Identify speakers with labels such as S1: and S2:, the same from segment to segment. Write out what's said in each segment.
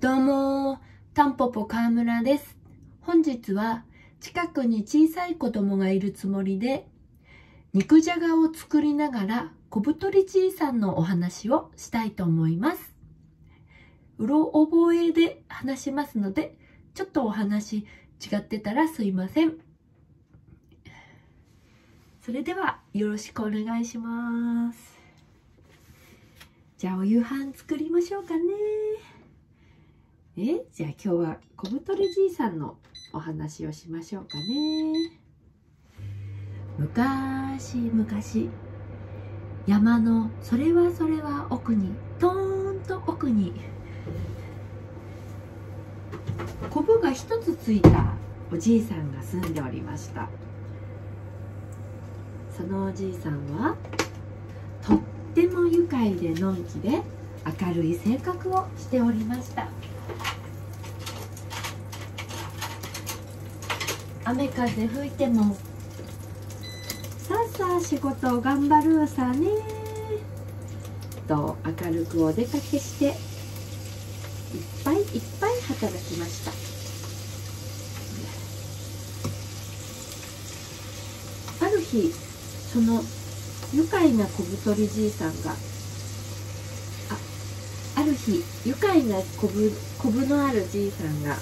S1: どうも、タンポポ川村です。本日は近くに小さい子供がいるつもりで、肉じゃがを作りながら小太りじいさんのお話をしたいと思います。うろ覚えで話しますので、ちょっとお話違ってたらすいません。それではよろしくお願いします。じゃあお夕飯作りましょうかね。えじゃあ今日は小太りじいさんのお話をしましょうかね。昔昔山のそれはそれは奥にとーんと奥にコブが一つついたおじいさんが住んでおりました。そのおじいさんはとっても愉快でのんきで明るい性格をしておりました。雨風吹いても。さあさあ仕事を頑張るさね。と明るくお出かけしていっぱいいっぱい働きました。ある日その愉快な小太りじいさんがあある日愉快なこぶこぶのあるじいさんが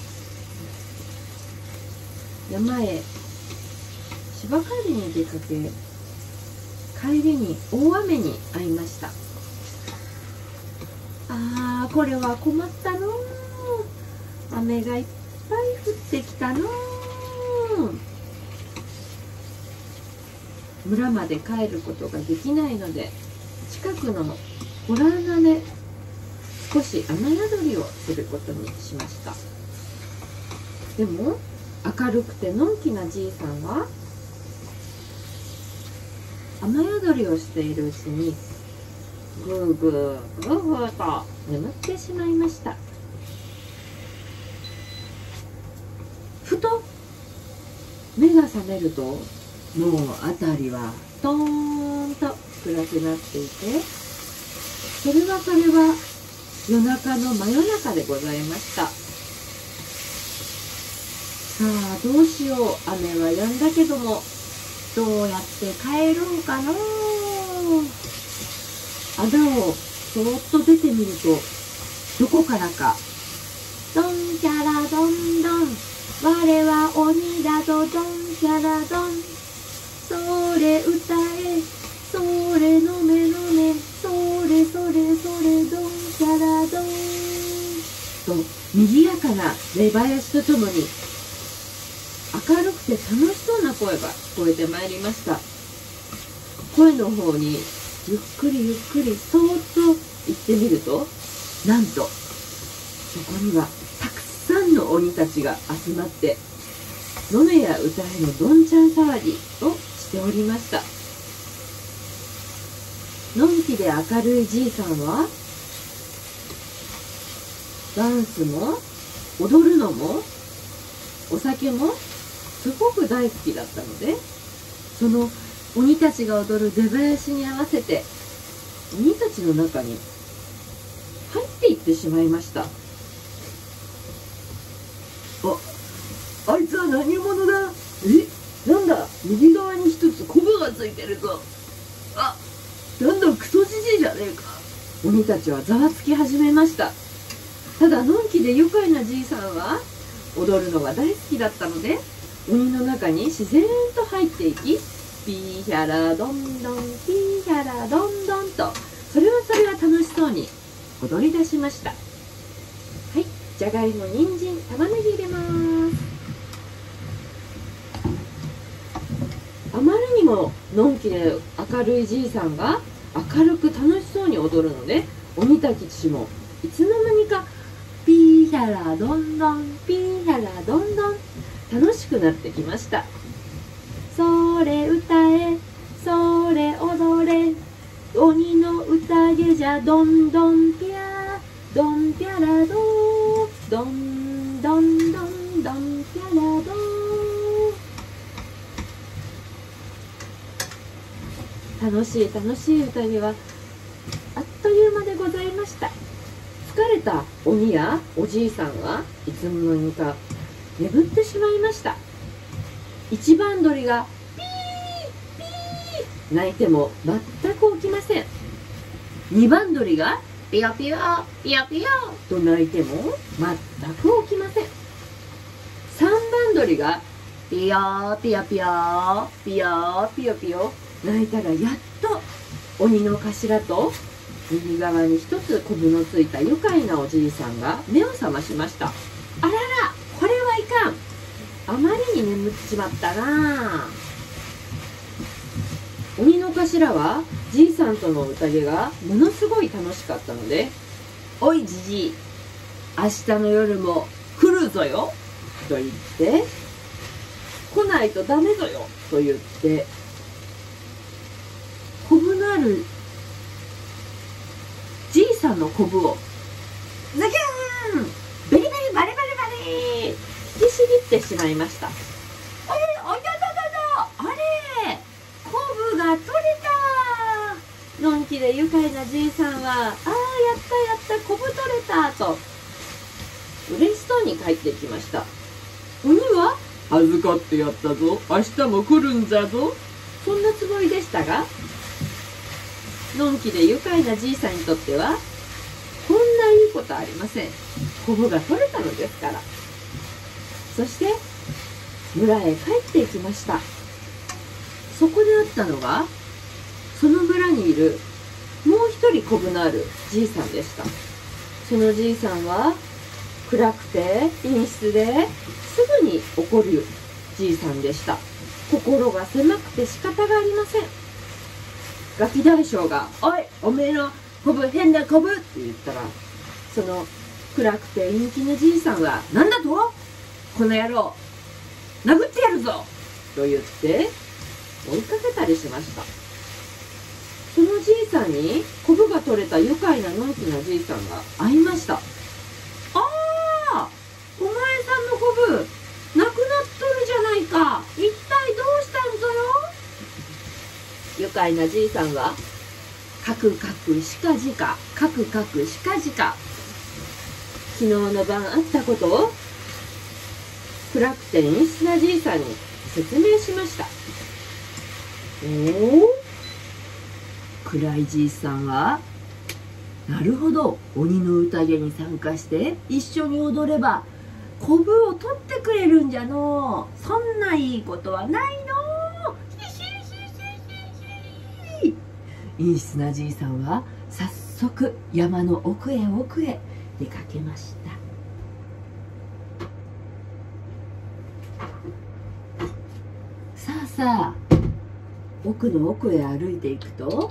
S1: 山へ芝刈りに出かけ帰りに大雨に遭いました。あーこれは困ったの。雨がいっぱい降ってきたの。村まで帰ることができないので近くのオランダで少し雨宿りをすることにしました。でも明るくてのんきなじいさんは雨宿りをしているうちにぐーぐーぐーぐーと眠ってしまいました。ふと目が覚めるともう辺りはトーンと暗くなっていてそれはそれは夜中の真夜中でございました。さあどうしよう。雨は止んだけどもどうやって帰るんかな。穴をそーっと出てみるとどこからか。ドンキャラドンドン我は鬼だとドンキャラドンそれ歌え。それのめのめ。それそれそれドンキャラドンと賑やかな出囃子とともに明るくて楽しそうな声が聞こえてまいりました。声の方にゆっくりゆっくりそーっと行ってみるとなんとそこにはたくさんの鬼たちが集まって飲めや歌えのどんちゃん騒ぎをしておりました。のんきで明るいじいさんはダンスも踊るのもお酒もすごく大好きだったのでその鬼たちが踊る出囃子に合わせて鬼たちの中に入っていってしまいました。ああいつは何者だ？え？なんだ？右側に一つコブがついてるぞ。あなんだ？クソじじいじゃねえか。鬼たちはざわつき始めました。ただのんきで愉快なじいさんは踊るのが大好きだったので鬼の中に自然と入っていきピーヒャラドンドンピーヒャラドンドンとそれはそれは楽しそうに踊り出しました。はいじゃがいも人参玉ねぎ入れます。あまりにものんきで明るいじいさんが明るく楽しそうに踊るので鬼たちもいつの間にかピーヒャラドンドンピーヒャラドンドン楽しくなってきました。それ歌えそれ踊れ。鬼の宴じゃどんどんぴゃどんぴゃらどどんどんどんどんぴゃらど楽しい楽しい宴はあっという間でございました。疲れた？鬼や？おじいさんは？いつの間にか眠ってしまいました。一番鳥がピーピー鳴いても全く起きません。二番鳥がピヨピヨピヨピヨと鳴いても全く起きません。三番鳥がピヨピヨピヨピヨピヨピヨ泣いたらやっと鬼の頭と右側に一つコブのついた愉快なおじいさんが目を覚ましました。あららこれはいかんあまりに眠っちまったな。鬼の頭はじいさんとの宴がものすごい楽しかったので「おいじじい明日の夜も来るぞよ」と言って「来ないとダメぞよ」と言ってコブのあるじいさんのコブをズキュきちぎってしまいました。おいおいだだだだあれコブが取れたのんきで愉快なじいさんはああやったやった。コブ取れた。と嬉しそうに帰ってきました。鬼は？預かってやったぞ。明日も来るんじゃぞ。そんなつもりでしたがのんきで愉快なじいさんにとってはこんないいことありません。コブが取れたのですからそして村へ帰っていきました。そこであったのがその村にいるもう一人コブのあるじいさんでした。そのじいさんは暗くて陰湿ですぐに怒るじいさんでした。心が狭くて仕方がありません。ガキ大将が「おいおめえのコブ変なコブ!」って言ったらその暗くて陰気なじいさんは「なんだと？この野郎殴ってやるぞ!」と言って追いかけたりしました。そのじいさんにコブが取れた愉快なのんきなじいさんが会いました。ああお前さんのコブなくなっとるじゃないか。一体どうしたんぞよ。愉快なじいさんはカクカクしかじかカクカクしかじか。昨日の晩あったことを暗くて陰湿なじいさんに説明しました。おお暗いじいさんはなるほど鬼の宴に参加して一緒に踊ればコブを取ってくれるんじゃの。うそんないいことはないの。ヒヒヒヒヒ陰湿なじいさんは。早速山の奥へ奥へ出かけました。さあ奥の奥へ歩いていくと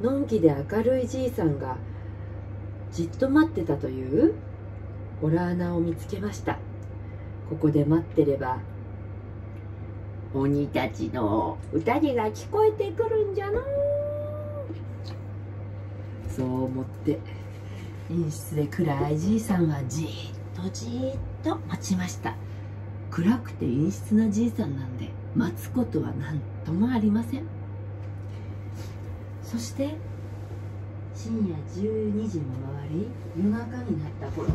S1: のんきで明るいじいさんがじっと待ってたというホラ穴を見つけました。ここで待ってれば鬼たちの宴が聞こえてくるんじゃのそう思って陰湿で暗いじいさんはじっとじっと待ちました。暗くて陰湿なじいさんなんで待つことは何ともありません。そして深夜12時も回り夜中になった頃。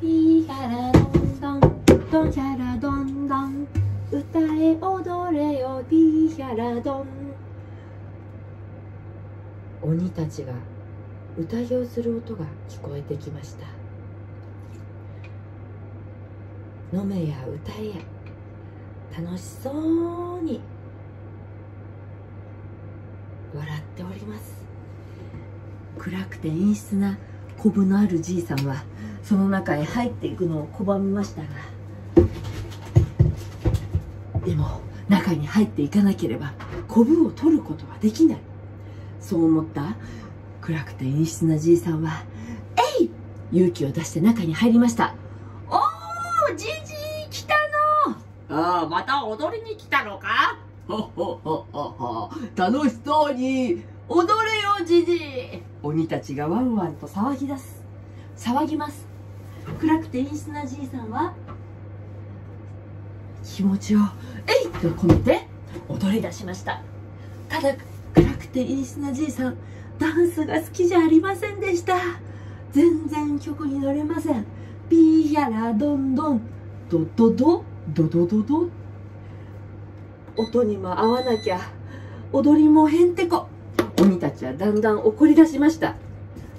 S1: ピーヒャラドンドンドンヒャラドンドン。歌え踊れよピーヒャラドン。鬼たちが宴をする音が聞こえてきました。飲めや歌えや。楽しそうに。笑っております。暗くて陰湿なコブのあるじいさんはその中へ入っていくのを拒みましたがでも中に入っていかなければコブを取ることはできない。そう思った暗くて陰湿なじいさんは「えい!」勇気を出して中に入りました「じじい来たの。ああまた踊りに来たのか？ほほほほほ。楽しそうに踊れよじじい鬼たちがワンワンと騒ぎ出す。騒ぎます。暗くて陰湿なじいさんは気持ちを「えい!」と込めて踊り出しました。ただ暗くて陰湿なじいさんダンスが好きじゃありませんでした。全然曲に乗れませんピーヤラドンドンドドドドドドド。音にも合わなきゃ踊りもへんてこ。鬼たちはだんだん怒り出しました。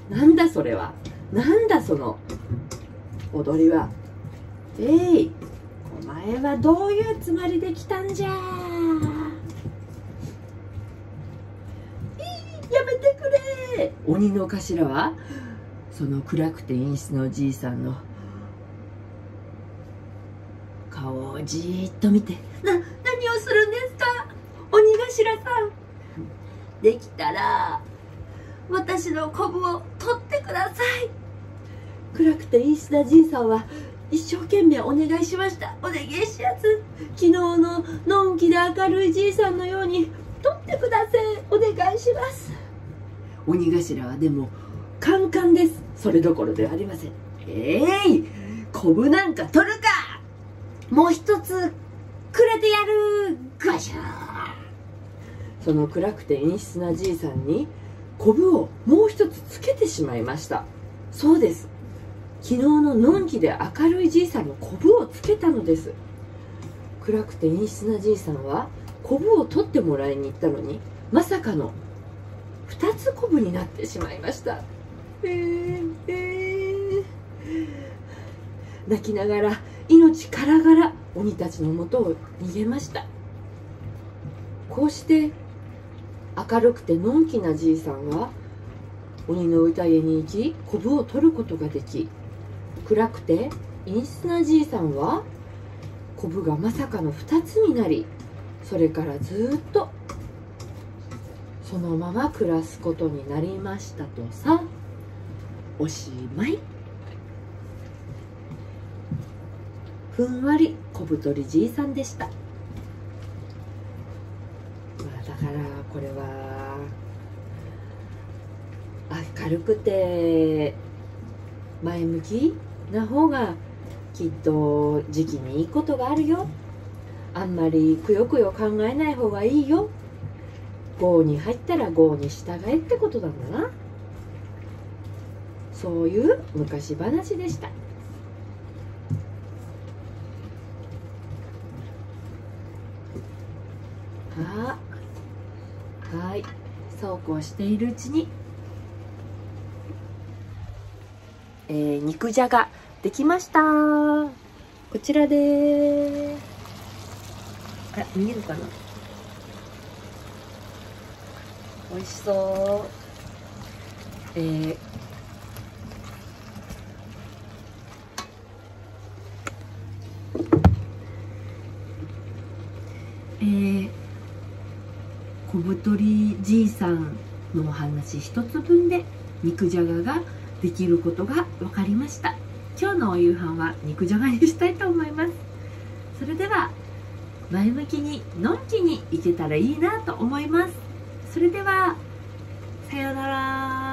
S1: なんだそれは。なんだその踊りは。えいお前はどういうつもりで来たんじゃ。やめてくれ。鬼の頭はその暗くて陰湿のじいさんの顔をじーっと見てな何をするんですか？鬼頭さん。できたら私のコブを取ってください。暗くて陰湿なじいさんは一生懸命お願いしました。お願いしやす。昨日ののんきで明るいじいさんのように取ってくださいお願いします。鬼頭はでもカンカンです。それどころではありません。ええい！コブなんか取るかもう一つくれてやるガシャーその暗くて陰湿なじいさんにコブをもう一つつけてしまいました。そうです。昨日ののんきで明るいじいさんのコブをつけたのです。暗くて陰湿なじいさんはコブを取ってもらいに行ったのにまさかの2つコブになってしまいました。えー、えー、泣きながら命からがら鬼たちのもとを逃げました。こうして明るくてのんきなじいさんは鬼の宴に行きコブを取ることができ暗くて陰湿なじいさんはコブがまさかの2つになりそれからずっとそのまま暮らすことになりましたとさおしまい。ふんわり小太りじいさんでした。まあだからこれは明るくて前向きな方がきっと時期にいいことがあるよ。あんまりくよくよ考えない方がいいよ。郷に入ったら郷に従えってことなんだな。そういう昔話でしたははいそうこうしているうちにえー、肉じゃができました。こちらであ見えるかな？美味しそう。えー、えー、小太りじいさんのお話一つ分で肉じゃがができることが分かりました。今日のお夕飯は肉じゃがにしたいと思います。それでは前向きにのんきにいけたらいいなと思います。それではさようなら。